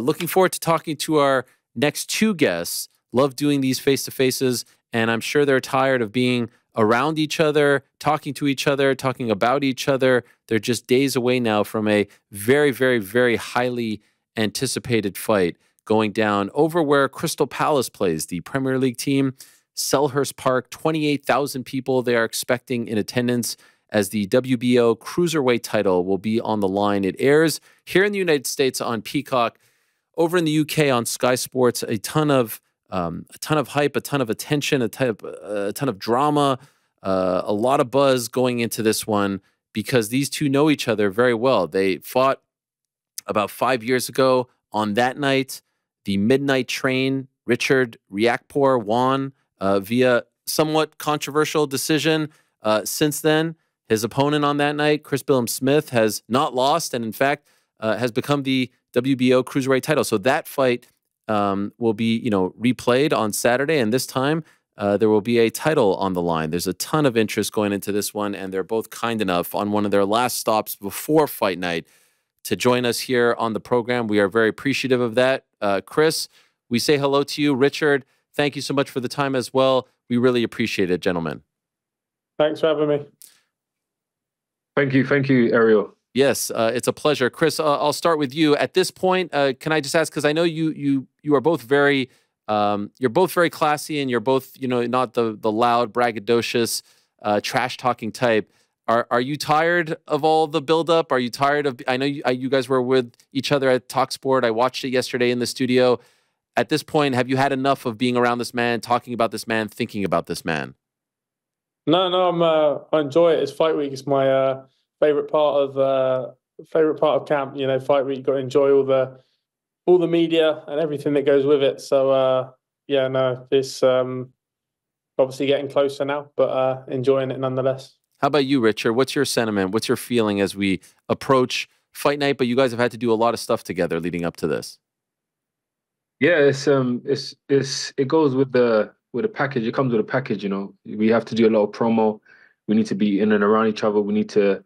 Looking forward to talking to our next two guests. Love doing these face to faces, and I'm sure they're tired of being around each other, talking to each other, talking about each other. They're just days away now from a very, very, very highly anticipated fight going down over where Crystal Palace plays, the Premier League team. Selhurst Park, 28,000 people they are expecting in attendance as the WBO Cruiserweight title will be on the line. It airs here in the United States on Peacock, over in the UK on Sky Sports. A ton of um, a ton of hype, a ton of attention, a ton of, uh, a ton of drama, uh, a lot of buzz going into this one because these two know each other very well. They fought about five years ago on that night. The midnight train, Richard Riakporhe won uh, via somewhat controversial decision. Uh, since then, his opponent on that night, Chris Billam-Smith, has not lost and, in fact, uh, has become the WBO cruiserweight title. So that fight um, will be, you know, replayed on Saturday, and this time uh, there will be a title on the line. There's a ton of interest going into this one, and they're both kind enough on one of their last stops before fight night to join us here on the program. We are very appreciative of that. Uh, Chris, we say hello to you. Richard, thank you so much for the time as well. We really appreciate it, gentlemen. Thanks for having me. Thank you. Thank you, Ariel. Yes, uh, it's a pleasure, Chris. Uh, I'll start with you. At this point, uh, can I just ask because I know you you you are both very um, you're both very classy and you're both you know not the the loud braggadocious uh, trash talking type. Are are you tired of all the buildup? Are you tired of? I know you, you guys were with each other at Talksport. I watched it yesterday in the studio. At this point, have you had enough of being around this man, talking about this man, thinking about this man? No, no, I'm. Uh, I enjoy it. It's fight week. It's my uh, favorite part of uh, favorite part of camp. You know, fight week. You got to enjoy all the all the media and everything that goes with it. So uh, yeah, no, it's um, obviously getting closer now, but uh, enjoying it nonetheless. How about you, Richard? What's your sentiment? What's your feeling as we approach fight night? But you guys have had to do a lot of stuff together leading up to this. Yeah, it's um, it's it's it goes with the with a package. It comes with a package. You know, we have to do a lot of promo. We need to be in and around each other. We need to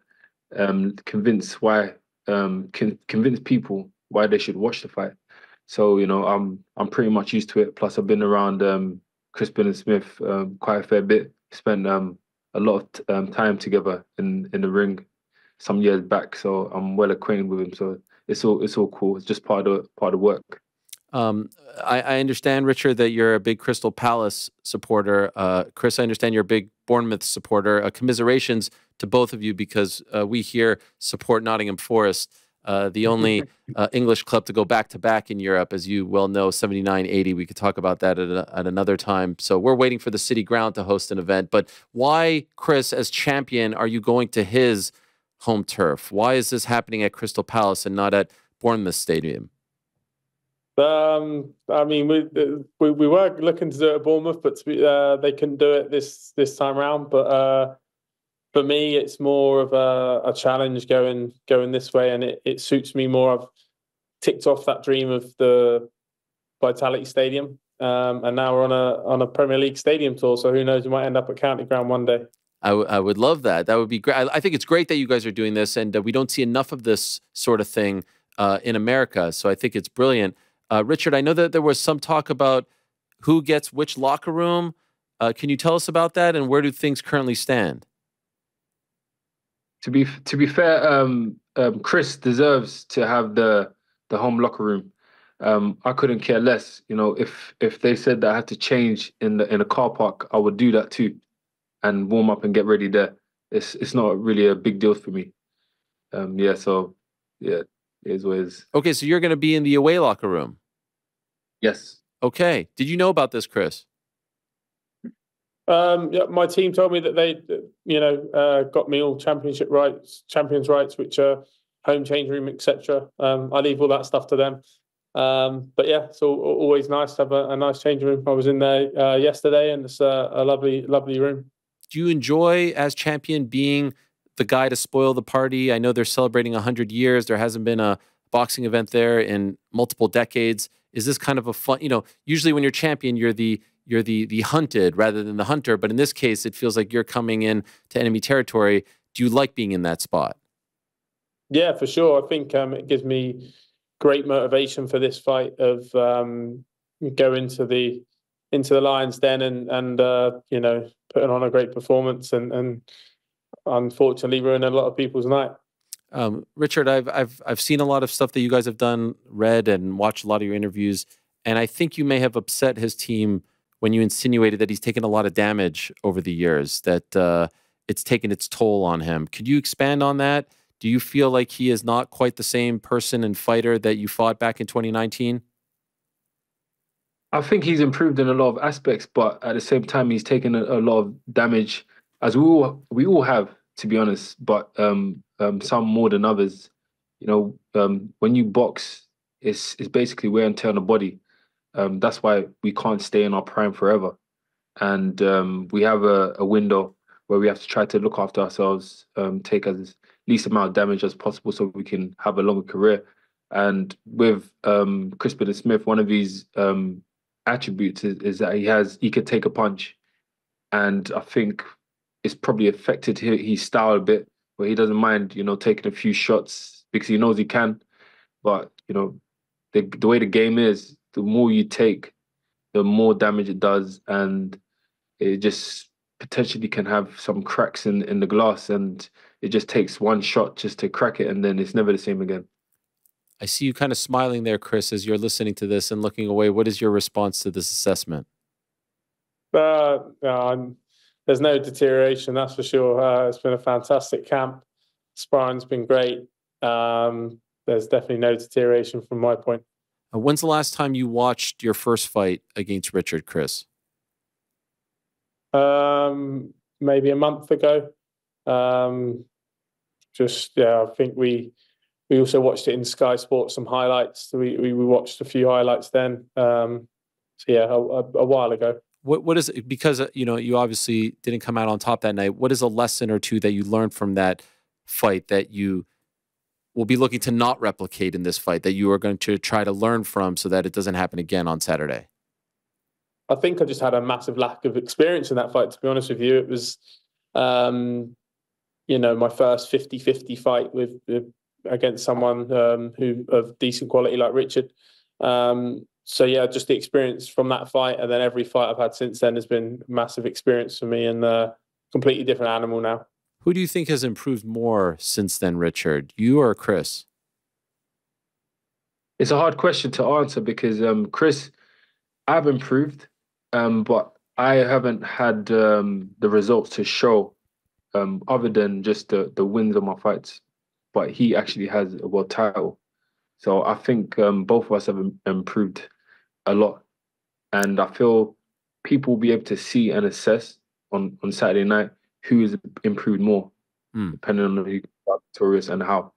um, convince why um, con- convince people why they should watch the fight. So you know, I'm I'm pretty much used to it. Plus, I've been around um, Chris Billam-Smith um, quite a fair bit. Spent um, a lot of um, time together in in the ring some years back, so I'm well acquainted with him. So it's all it's all cool. It's just part of part of work. Um, I, I, understand, Richard, that you're a big Crystal Palace supporter. Uh, Chris, I understand you're a big Bournemouth supporter. Uh, commiserations to both of you because uh, we here support Nottingham Forest, uh, the only uh, English club to go back to back in Europe, as you well know, 79 80. We could talk about that at, a, at another time. So we're waiting for the City Ground to host an event. But why, Chris, as champion, are you going to his home turf? Why is this happening at Crystal Palace and not at Bournemouth Stadium? Um, I mean, we, we, we were looking to do it at Bournemouth, but be, uh, they couldn't do it this this time around. But uh, for me, it's more of a, a, challenge going going this way, and it, it suits me more. I've ticked off that dream of the Vitality Stadium, um, and now we're on a on a Premier League stadium tour. So who knows? We might end up at City Ground one day. I, I would love that. That would be great. I, I, think it's great that you guys are doing this, and uh, we don't see enough of this sort of thing uh, in America. So I think it's brilliant. Uh, Richard, I know that there was some talk about who gets which locker room. Uh, can you tell us about that and where do things currently stand? To be to be fair, um, um, Chris deserves to have the the home locker room. Um, I couldn't care less. You know, if if they said that I had to change in the in a car park, I would do that too, and warm up and get ready there. It's it's not really a big deal for me. Um, yeah, so yeah, is was okay. So you're going to be in the away locker room. Yes. Okay. Did you know about this, Chris? Um, yeah, my team told me that they, you know, uh, got me all championship rights, champions rights, which are home change room, etc. Um, I leave all that stuff to them. Um, but yeah, it's all, always nice to have a, a, nice change room. I was in there uh, yesterday, and it's a, a lovely, lovely room. Do you enjoy, as champion, being the guy to spoil the party? I know they're celebrating 100 years. There hasn't been a boxing event there in multiple decades. Is this kind of a fun, you know, usually when you're champion, you're the you're the the hunted rather than the hunter, but in this case it feels like you're coming in to enemy territory. Do you like being in that spot? Yeah, for sure. I think um, it gives me great motivation for this fight of um, go into the into the Lions Den and and uh, you know putting on a great performance and and unfortunately ruin a lot of people's night. Um, Richard, I've I've I've seen a lot of stuff that you guys have done, read and watched a lot of your interviews, and I think you may have upset his team when you insinuated that he's taken a lot of damage over the years, that uh, it's taken its toll on him. Could you expand on that? Do you feel like he is not quite the same person and fighter that you fought back in 2019? I think he's improved in a lot of aspects, but at the same time, he's taken a, a lot of damage, as we all we all have, to be honest. But um, um, some more than others. You know, um, when you box, it's it's basically wear and tear on the body. Um, that's why we can't stay in our prime forever, and um, we have a, a, window where we have to try to look after ourselves, um, take as least amount of damage as possible, so we can have a longer career. And with um, Chris Smith, one of his um, attributes is, is, that he has he could take a punch, and I think it's probably affected his, his style a bit, but he doesn't mind, you know, taking a few shots because he knows he can. But you know, the the way the game is, the more you take, the more damage it does, and it just potentially can have some cracks in in the glass, and it just takes one shot just to crack it, and then it's never the same again. I see you kind of smiling there, Chris, as you're listening to this and looking away. What is your response to this assessment? Uh, there's no deterioration, that's for sure. Uh, it's been a fantastic camp. Sparring's been great. Um, there's definitely no deterioration from my point. Uh, when's the last time you watched your first fight against Richard, Chris? Um, maybe a month ago. Um, just yeah, I think we we also watched it in Sky Sports some highlights. We we, we watched a few highlights then. Um, so yeah, a, a, a while ago. What what is because uh, you know you obviously didn't come out on top that night. What is a lesson or two that you learned from that fight that you will be looking to not replicate in this fight that you are going to try to learn from so that it doesn't happen again on Saturday? I think I just had a massive lack of experience in that fight. To be honest with you, it was, um, you know, my first 50-50 fight with, with against someone um, who of decent quality like Richard. Um, so yeah, just the experience from that fight, and then every fight I've had since then has been massive experience for me, and a uh, completely different animal now. Who do you think has improved more since then, Richard? You or Chris? It's a hard question to answer because um, Chris, I've improved, um, but I haven't had um, the results to show, um, other than just the the wins of my fights but he actually has a world title. So I think um, both of us have improved a lot, and I feel people will be able to see and assess on on Saturday night who has improved more, mm. depending on who victorious and how.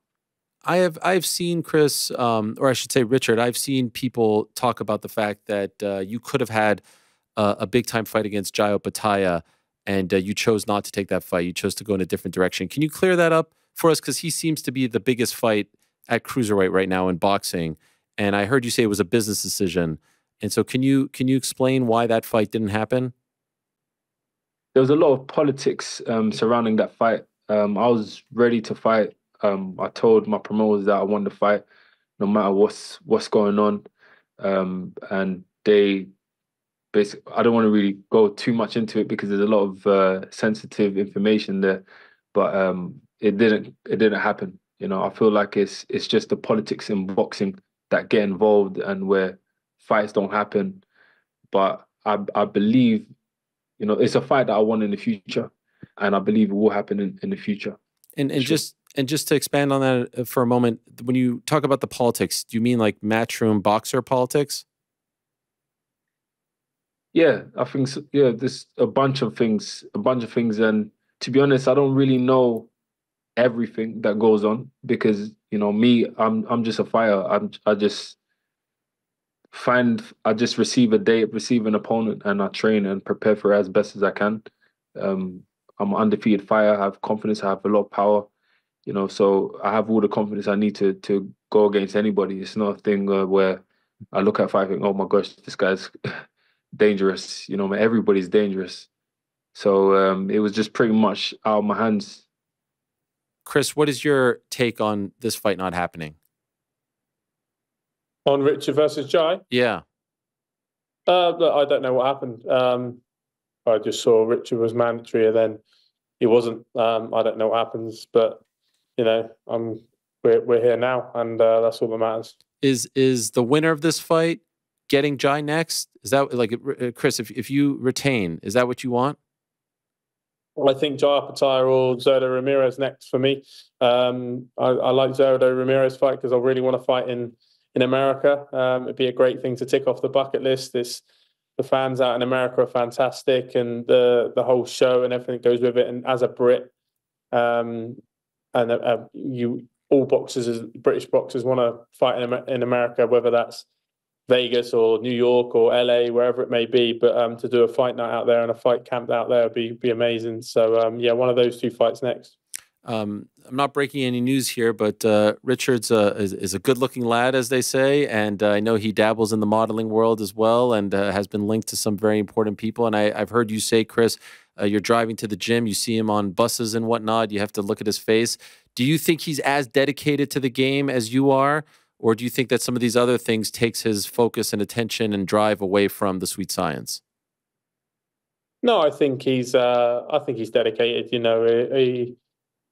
I have I've seen Chris, um, or I should say Richard. I've seen people talk about the fact that uh, you could have had uh, a big time fight against Jai Opetaia, and uh, you chose not to take that fight. You chose to go in a different direction. Can you clear that up? for us because he seems to be the biggest fight at cruiserweight right now in boxing. And I heard you say it was a business decision. And so, can you can you explain why that fight didn't happen? There was a lot of politics um, surrounding that fight. Um, I was ready to fight. Um, I told my promoters that I wanted to fight, no matter what's what's going on. Um, and they basically, I don't want to really go too much into it because there's a lot of uh, sensitive information there. But um, it didn't it didn't happen. You know, I feel like it's it's just the politics in boxing that get involved and where fights don't happen. But I I believe, you know, it's a fight that I want in the future, and I believe it will happen in, in the future. And and sure. just and just to expand on that uh, for a moment, when you talk about the politics, do you mean like matchroom Boxxer politics? Yeah, I think so. yeah. There's a bunch of things, a bunch of things, and to be honest, I don't really know everything that goes on because you know me i'm i'm just a fighter i'm i just find i just receive a date receive an opponent and i train and prepare for it as best as i can um i'm undefeated fire. i have confidence i have a lot of power you know so i have all the confidence i need to to go against anybody it's not a thing uh, where i look at fighting oh my gosh this guy's dangerous you know everybody's dangerous so um it was just pretty much out of my hands Chris, what is your take on this fight not happening? On Richard versus Jai? Yeah. Uh, look, I don't know what happened. Um, I just saw Richard was mandatory, and then he wasn't. Um, I don't know what happens, but you know, I'm we're we're here now, and uh, that's all that matters. Is is the winner of this fight getting Jai next? Is that like uh, Chris? If if you retain, is that what you want? Well, I think Jai Opetaia or Zurdo Ramirez next for me. Um, I, I like Zurdo Ramirez fight because I really want to fight in in America. Um, it'd be a great thing to tick off the bucket list. This the fans out in America are fantastic, and the the whole show and everything goes with it. And as a Brit, um, and you all boxers, as British boxers, want to fight in, in America, whether that's Vegas or New York or LA, wherever it may be. But um, to do a fight night out there and a fight camp out there would be be amazing. So um, yeah, one of those two fights next. Um, I'm not breaking any news here, but uh, Richard's a, is, is, a good-looking lad, as they say, and uh, I know he dabbles in the modeling world as well, and uh, has been linked to some very important people. And I, have heard you say, Chris, uh, you're driving to the gym, you see him on buses and whatnot. You have to look at his face. Do you think he's as dedicated to the game as you are, or do you think that some of these other things takes his focus and attention and drive away from the sweet science? No, I think he's. Uh, I think he's dedicated. You know, he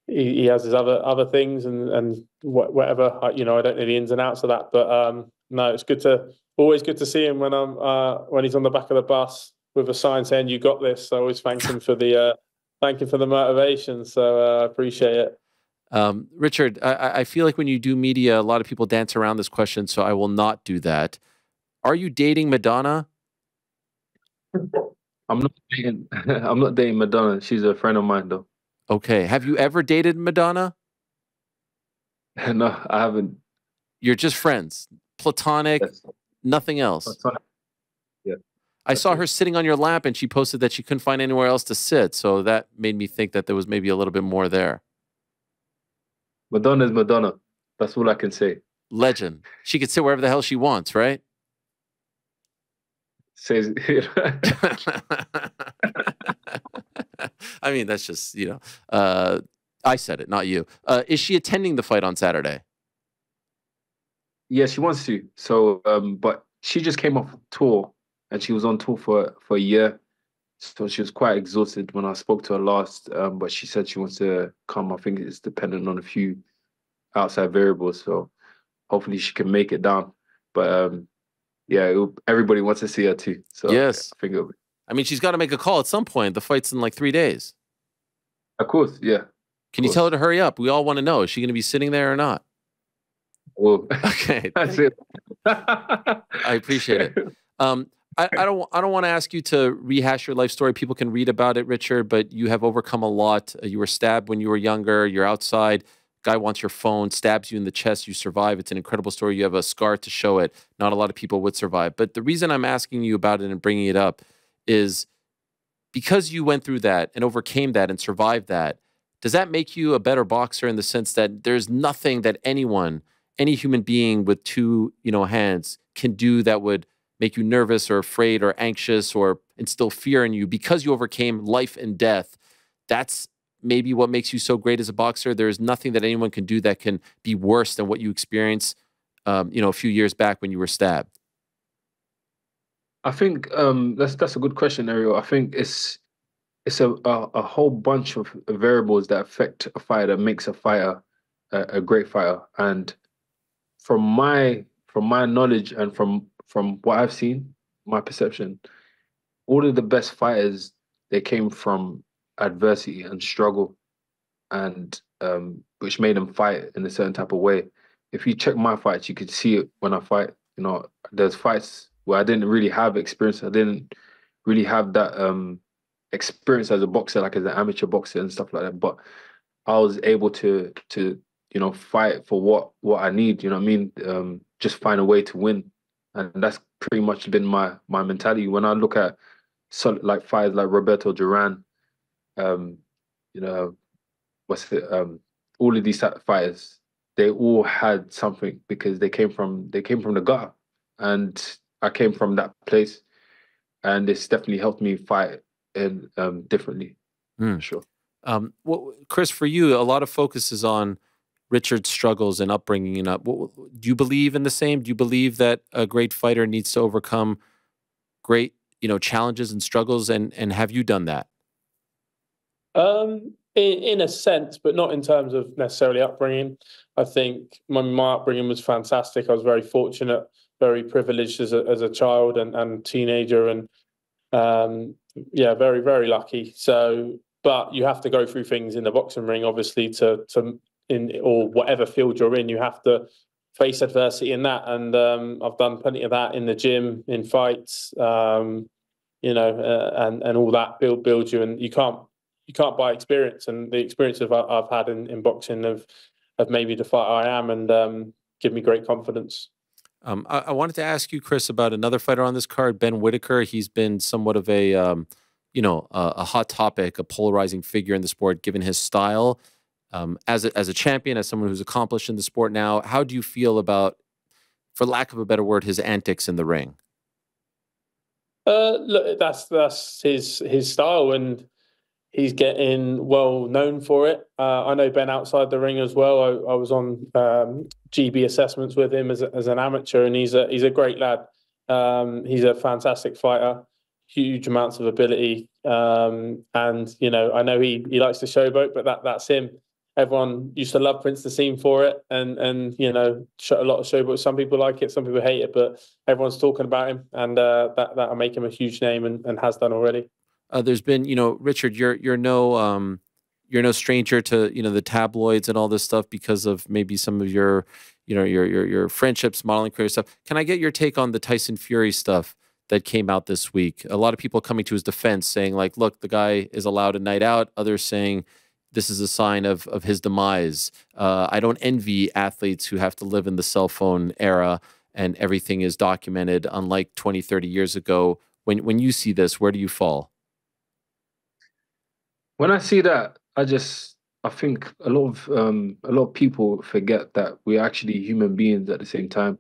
he, he has his other other things and and whatever. You know, I don't know the ins and outs of that, but um, no, it's good to always good to see him when I'm uh, when he's on the back of the bus with a sign saying "You got this." I always thank him for the uh, thank him for the motivation. So uh, I appreciate it. Um, Richard, I, I feel like when you do media, a lot of people dance around this question, so I will not do that. Are you dating Madonna? I'm not dating. I'm not dating Madonna. She's a friend of mine, though. Okay. Have you ever dated Madonna? no, I haven't. You're just friends, platonic, yes. nothing else. Platonic. Yeah. I saw her sitting on your lap, and she posted that she couldn't find anywhere else to sit. So that made me think that there was maybe a little bit more there. Madonna is Madonna. That's all I can say. Legend. She could sit wherever the hell she wants, right? Says. I mean, that's just you know. Uh, I said it, not you. Uh, is she attending the fight on Saturday? Yeah, she wants to. So, um, but she just came off tour, and she was on tour for for a year. So she was quite exhausted when I spoke to her last. Um, but she said she wants to come. I think it's dependent on a few outside variables. So hopefully she can make it down. But um, yeah, everybody wants to see her too. So yes, I think it'll be I mean, she's got to make a call at some point. The fight's in like three days. Of course, yeah. Can you tell her to hurry up? We all want to know. Is she going to be sitting there or not? Well, okay. That's it. I appreciate it. Um, I, I don't. I don't want to ask you to rehash your life story. People can read about it, Richard. But you have overcome a lot. Uh, you were stabbed when you were younger. You're outside. Guy wants your phone, stabs you in the chest. You survive. It's an incredible story. You have a scar to show it. Not a lot of people would survive. But the reason I'm asking you about it and bringing it up is because you went through that and overcame that and survived that, does that make you a better boxer in the sense that there's nothing that anyone, any human being with two, you know, hands can do that would make you nervous or afraid or anxious or instill fear in you because you overcame life and death? That's maybe what makes you so great as a boxer. There's nothing that anyone can do that can be worse than what you experienced, um, you know, a few years back when you were stabbed. I think um, that's that's a good question, Ariel. I think it's it's a, a, a whole bunch of variables that affect a fighter that makes a fighter a, a, great fighter. And from my from my knowledge and from from what I've seen, my perception, all of the best fighters they came from adversity and struggle, and um, which made them fight in a certain type of way. If you check my fights, you could see it when I fight. You know, there's fights where I didn't really have experience. I didn't really have that um, experience as a boxer, like as an amateur boxer and stuff like that. But I was able to to you know fight for what what I need. You know what I mean? Um, just find a way to win, and that's pretty much been my my mentality. When I look at like fighters like Roberto Duran, um, you know, what's it? Um, all of these fighters, they all had something because they came from they came from the gutter, and I came from that place, and it's definitely helped me fight and um, differently. Mm. Sure. Um, well, Chris, for you, a lot of focus is on Richard's struggles and upbringing And up. Do you believe in the same? Do you believe that a great fighter needs to overcome great, you know, challenges and struggles? And and have you done that? Um, in, in a sense, but not in terms of necessarily upbringing. I think my, my upbringing was fantastic. I was very fortunate, very privileged as a as a child and, and teenager, and um, yeah, very very lucky. So, but you have to go through things in the boxing ring, obviously, to to in or whatever field you're in, you have to face adversity in that. And um, I've done plenty of that in the gym, in fights, um, you know, uh, and and all that build build you. And you can't you can't buy experience. And the experience of I've had in, in boxing of of maybe the fight I am and um, give me great confidence. Um, I, I, wanted to ask you, Chris, about another fighter on this card, Ben Whittaker. He's been somewhat of a, um, you know, a, a, hot topic, a polarizing figure in the sport, given his style um, as a, as a champion, as someone who's accomplished in the sport now, how do you feel about, for lack of a better word, his antics in the ring? Uh, look, that's that's his his style, and he's getting well known for it. Uh, I know Ben outside the ring as well. I, I was on um, GB assessments with him as, as an amateur, and he's a he's a great lad. Um, he's a fantastic fighter, huge amounts of ability, um, and you know I know he he likes to showboat, but that that's him everyone used to love Prince Naseem for it, and and you know a lot of show, but some people like it, some people hate it, but everyone's talking about him, and uh, that that'll make him a huge name, and, and has done already. Uh, there's been, you know, Richard, you're you're no um, you're no stranger to you know the tabloids and all this stuff because of maybe some of your, you know, your your your friendships, modeling career stuff. Can I get your take on the Tyson Fury stuff? That came out this week. A lot of people coming to his defense saying, like, look, the guy is allowed a night out. Others saying, this is a sign of of his demise. Uh, I don't envy athletes who have to live in the cell phone era and everything is documented, unlike 20, 30 years ago. When when you see this, where do you fall? When I see that, I just I think a lot of um, a lot of people forget that we're actually human beings at the same time.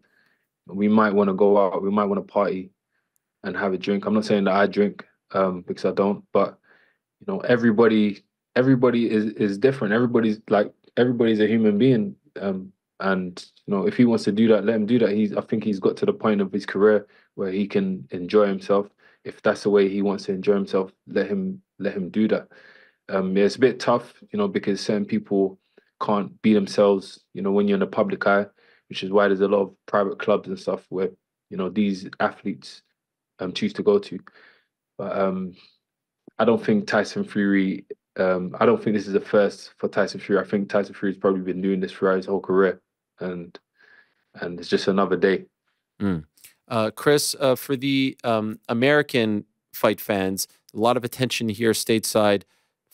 We might want to go out, we might want to party and have a drink. I'm not saying that I drink um, because I don't, but you know, everybody everybody is is different. Everybody's like everybody's a human being. Um, and you know, if he wants to do that, let him do that. He's I think he's got to the point of his career where he can enjoy himself. If that's the way he wants to enjoy himself, let him let him do that. Um, yeah, it's a bit tough, you know, because certain people can't be themselves, you know, when you're in the public eye, which is why there's a lot of private clubs and stuff where, you know, these athletes um choose to go to. But um I don't think Tyson Fury um, I don't think this is the first for Tyson Fury. I think Tyson Fury's probably been doing this throughout his whole career, and and it's just another day. Mm. Uh, Chris, uh, for the um, American fight fans, a lot of attention here stateside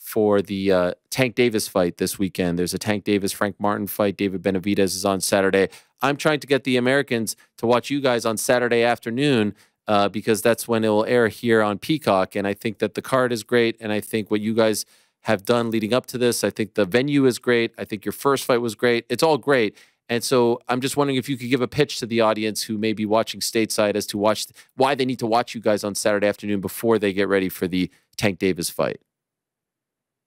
for the uh, Tank Davis fight this weekend. There's a Tank Davis Frank Martin fight. David Benavidez is on Saturday. I'm trying to get the Americans to watch you guys on Saturday afternoon uh, because that's when it will air here on Peacock. And I think that the card is great, and I think what you guys have done leading up to this. I think the venue is great. I think your first fight was great. It's all great. And so I'm just wondering if you could give a pitch to the audience who may be watching stateside as to watch why they need to watch you guys on Saturday afternoon before they get ready for the Tank Davis fight.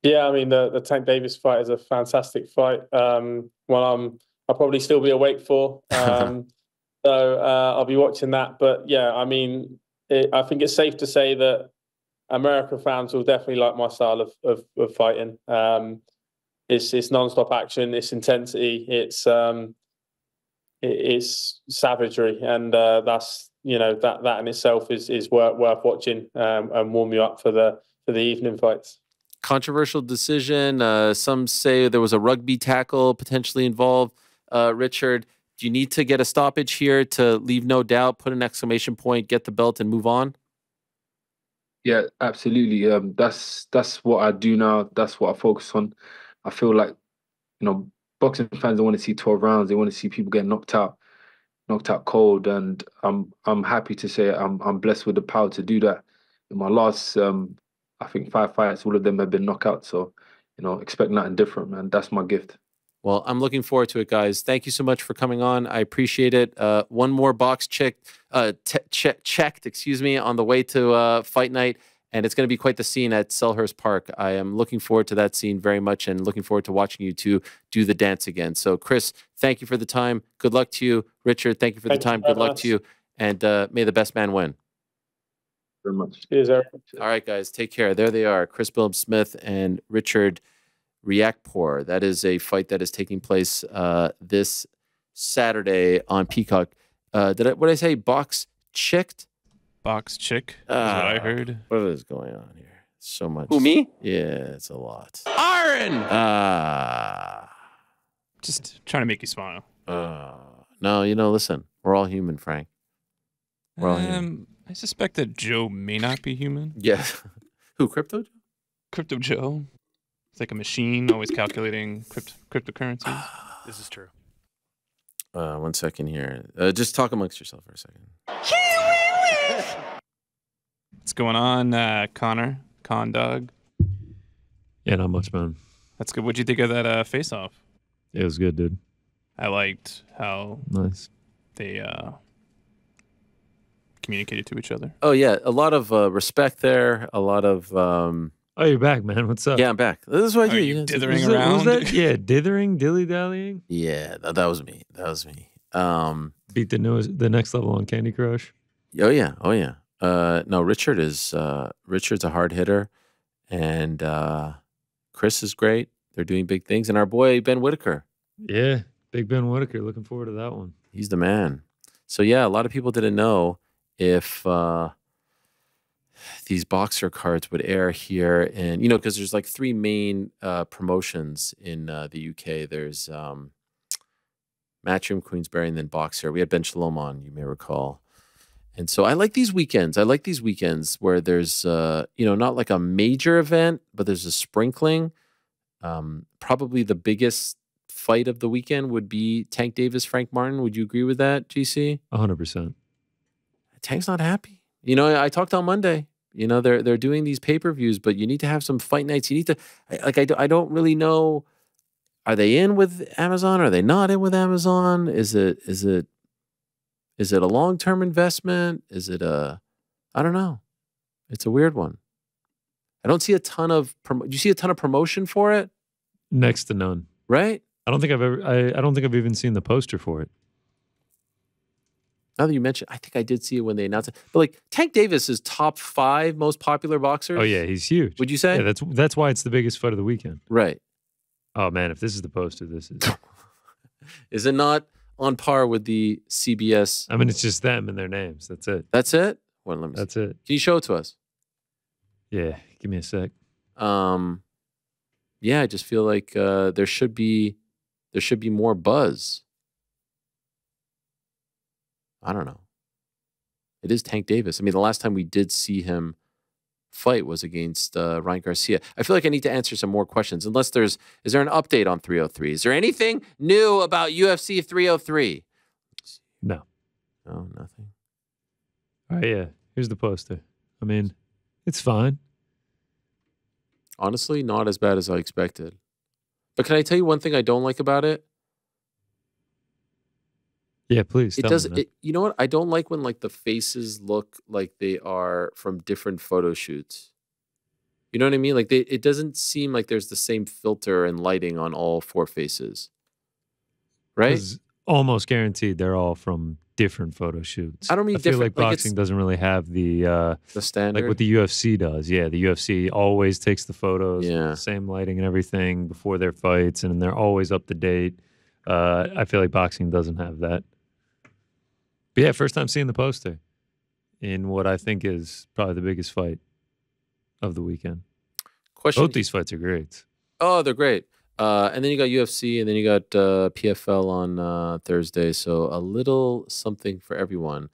Yeah, I mean the the Tank Davis fight is a fantastic fight. Um, well, I'm I'll probably still be awake for. Um, so uh, I'll be watching that. But yeah, I mean, it, I think it's safe to say that America fans will definitely like my style of of, of fighting. Um, it's it's non-stop action, it's intensity, it's um, it, it's savagery, and uh, that's you know that that in itself is is worth worth watching um, and warm you up for the for the evening fights. Controversial decision. Uh, some say there was a rugby tackle potentially involved. Uh, Richard, do you need to get a stoppage here to leave no doubt, put an exclamation point, get the belt, and move on? Yeah, absolutely. Um, that's that's what I do now. That's what I focus on. I feel like, you know, boxing fans don't want to see 12 rounds. They want to see people get knocked out, knocked out cold. And I'm I'm happy to say I'm I'm blessed with the power to do that. In my last um, I think five fights, all of them have been knockouts. So, you know, expect nothing different, man. That's my gift. Well, I'm looking forward to it, guys. Thank you so much for coming on. I appreciate it. Uh, one more box checked, uh, checked, excuse me, on the way to uh, fight night, and it's going to be quite the scene at Selhurst Park. I am looking forward to that scene very much, and looking forward to watching you two do the dance again. So, Chris, thank you for the time. Good luck to you, Richard. Thank you for Thank the time. very Good luck much. to you, and uh, may the best man win. Very much. Cheers, Eric. All right, guys, take care. There they are, Chris Billam-Smith and Richard Riakporhe. That is a fight that is taking place uh, this Saturday on Peacock. Uh, did I? What did I say? Box chicked. Box chick is what I Ah. heard. What is going on here? So much. Who me? Yeah, it's a lot. Aaron. Ah. Just trying to make you smile. Uh, no, you know, listen, we're all human, Frank. We're all human. I suspect that Joe may not be human. Yeah. Who, Crypto? Joe? Crypto Joe. It's like a machine, always calculating crypt- cryptocurrency. This is true. Uh, one second here. Uh, just talk amongst yourself for a second. What's going on, uh, Connor? Con Dog. Yeah, not much, man. That's good. What'd you think of that uh, face off? It was good, dude. I liked how Nice. they uh, communicated to each other. Oh, yeah. A lot of uh, respect there. A lot of, um, Oh, you're back, man. What's up? yeah, I'm back. This is what I Are do. you know, it's- dithering Was that- around? was that- yeah, dithering, dilly dallying. Yeah, that, that was me. That was me. Um, Beat the newest, the next level on Candy Crush. Oh yeah, oh yeah. Uh, no, Richard is uh, Richard's a hard hitter, and uh, Chris is great. They're doing big things, and our boy Ben Whittaker, Yeah, Big Ben Whittaker. Looking forward to that one. he's the man. So yeah, a lot of people didn't know if uh, these Boxxer cards would air here, and you know, because there's like three main uh, promotions in uh, the UK. There's um, Matchroom, Queensberry, and then Boxxer. We had Ben Shalom on, you may recall. And so I like these weekends. I like these weekends where there's, uh, you know, not like a major event, but there's a sprinkling. Um, probably the biggest fight of the weekend would be Tank Davis, Frank Martin. Would you agree with that, GC? hundred percent. Tank's not happy. You know, I, talked on Monday. You know, they're they're doing these pay per views, but you need to have some fight nights. You need to, I- like, I, do, I don't really know. Are they in with Amazon? Are they not in with Amazon? Is it is it is it a long term investment? Is it a I don't know. It's a weird one. I don't see a ton of. Do you see a ton of promotion for it? Next to none. Right I don't think I've ever. I, I don't think I've even seen the poster for it. Now that you mention, I think I did see it when they announced it. But like Tank Davis is top five most popular boxers. Oh yeah, he's huge. Would you say? Yeah, that's that's why it's the biggest fight of the weekend. right. Oh man, if this is the poster, this is. Is it not on par with the CBS? I mean, it's just them and their names. That's it. That's it. Well, let me see. That's it. Can you show it to us? Yeah, give me a sec. Um, yeah, I just feel like uh, there should be there should be more buzz. I don't know. It is Tank Davis. I mean, the last time we did see him fight was against uh, Ryan Garcia. I feel like I need to answer some more questions. Unless there's, is there an update on 303? Is there anything new about UFC 303? No. No, nothing. All right, yeah. Here's the poster. I mean, it's fine. Honestly, not as bad as I expected. But can I tell you one thing I don't like about it? Yeah, please. it does it, you know what i don't like when like the faces look like they are from different photo shoots you know what i mean like they, it doesn't seem like there's the same filter and lighting on all four faces right almost guaranteed they're all from different photo shoots. I don't mean I feel like different, like, boxing doesn't really have the uh, the standard like what the UFC does. Yeah, the UFC always takes the photos, Yeah. the same lighting and everything before their fights, and they're always up to date. Uh, I feel like boxing doesn't have that. But yeah, first time seeing the poster in what I think is probably the biggest fight of the weekend. question Both these fights are great. oh they're great uh, and then you got ufc and then you got uh, pfl on uh, thursday so a little something for everyone